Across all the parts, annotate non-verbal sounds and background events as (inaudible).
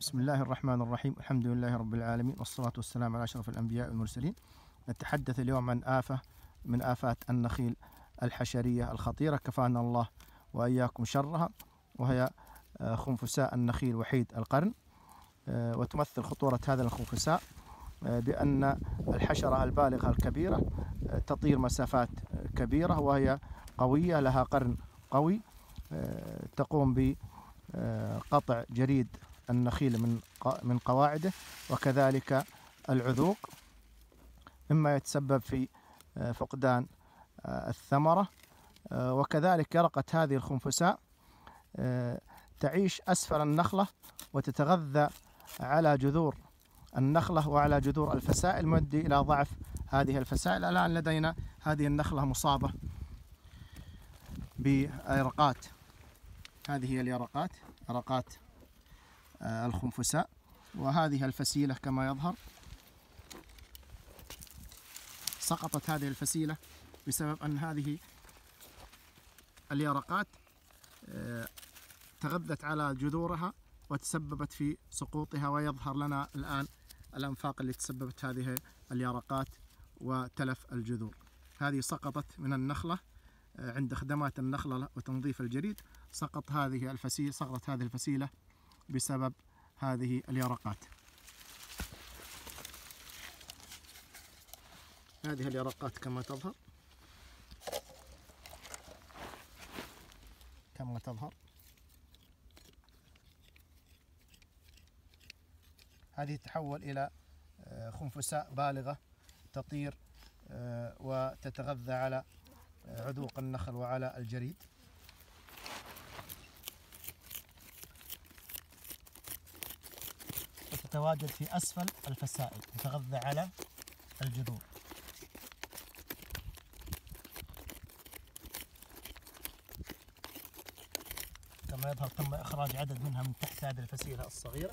بسم الله الرحمن الرحيم الحمد لله رب العالمين والصلاة والسلام على أشرف الأنبياء والمرسلين نتحدث اليوم عن آفة من آفات النخيل الحشرية الخطيرة كفانا الله وإياكم شرها وهي خنفساء النخيل وحيد القرن وتمثل خطورة هذا الخنفساء بأن الحشرة البالغة الكبيرة تطير مسافات كبيرة وهي قوية لها قرن قوي تقوم بقطع جريد النخيل من من قواعده وكذلك العذوق. مما يتسبب في آه، فقدان آه، الثمرة. آه، وكذلك يرقة هذه الخنفساء تعيش أسفل النخلة وتتغذى على جذور النخلة وعلى جذور الفسائل مؤدي إلى ضعف هذه الفسائل الآن لدينا هذه النخلة مصابة بيرقات هذه هي اليرقات يرقات الخنفساء وهذه الفسيلة كما يظهر. سقطت هذه الفسيلة بسبب أن هذه اليرقات آه، تغذت على جذورها وتسببت في سقوطها ويظهر لنا الآن الأنفاق اللي تسببت هذه اليرقات وتلف الجذور. هذه سقطت من النخلة آه، عند خدمات النخلة وتنظيف الجريد. سقط هذه الفسيلة سقطت هذه الفسيلة بسبب هذه اليرقات. هذه اليرقات كما تظهر. كما تظهر. هذه تتحول إلى آه، خنفساء بالغة تطير آه، وتتغذى على آه، عذوق النخل وعلى الجريد. تتواجد في أسفل الفسائل تتغذى على الجذور. كما يظهر تم إخراج عدد منها من تحت هذه الفسيلة الصغيرة.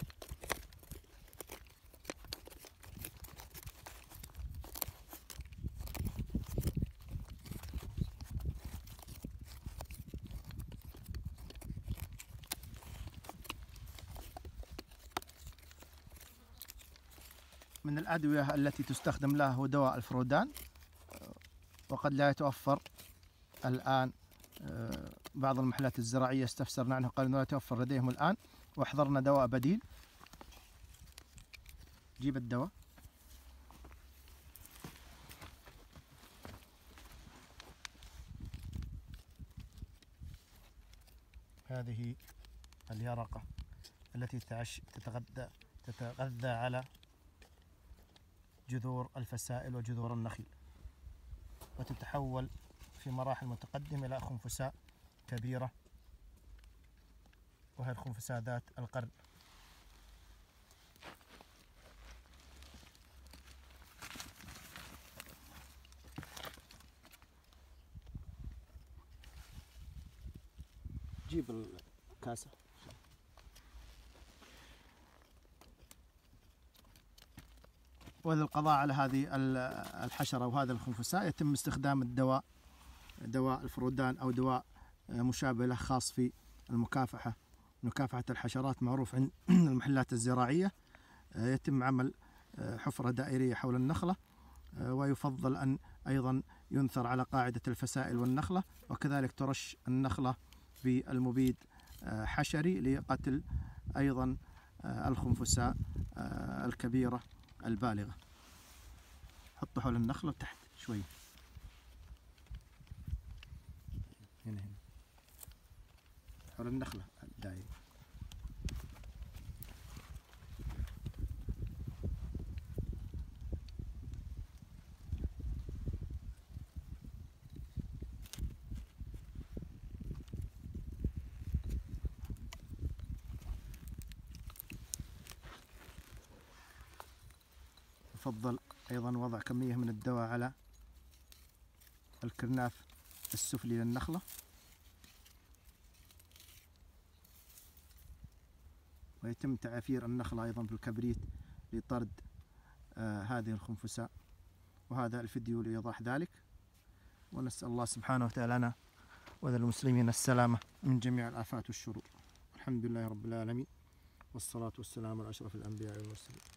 من الأدوية التي تستخدم لها هو دواء الفرودان. وقد لا يتوفر الآن آه، بعض المحلات الزراعية استفسرنا عنه قالوا لا يتوفر لديهم الآن. واحضرنا دواء بديل. جيب الدواء. هذه اليرقة التي تتغذى تتغذى على جذور الفسائل وجذور النخيل. وتتحول في مراحل متقدمة إلى خنفساء كبيرة. وهي الخنفساء ذات القرن. جيب الكاسة. وللقضاء على هذه الحشرة وهذا الخنفساء يتم استخدام الدواء دواء الفرودان أو دواء مشابه له خاص في المكافحة. مكافحة الحشرات معروف عند (clears throat) المحلات الزراعية. يتم عمل حفرة دائرية حول النخلة. ويفضل أن أيضا ينثر على قاعدة الفسائل والنخلة. وكذلك ترش النخلة بالمبيد حشري لقتل أيضا الخنفساء الكبيرة. البالغة. حطه حول النخلة تحت شوي. هنا هنا. حول النخلة الدائري يفضل أيضا وضع كمية من الدواء على الكرناف السفلي للنخلة. ويتم تعافير النخلة أيضا بالكبريت لطرد آه هذه الخنفساء. وهذا الفيديو لإيضاح ذلك. ونسأل الله سبحانه وتعالى لنا وللمسلمين السلامة من جميع الآفات والشرور. الحمد لله رب العالمين. والصلاة والسلام على أشرف الأنبياء والمرسلين.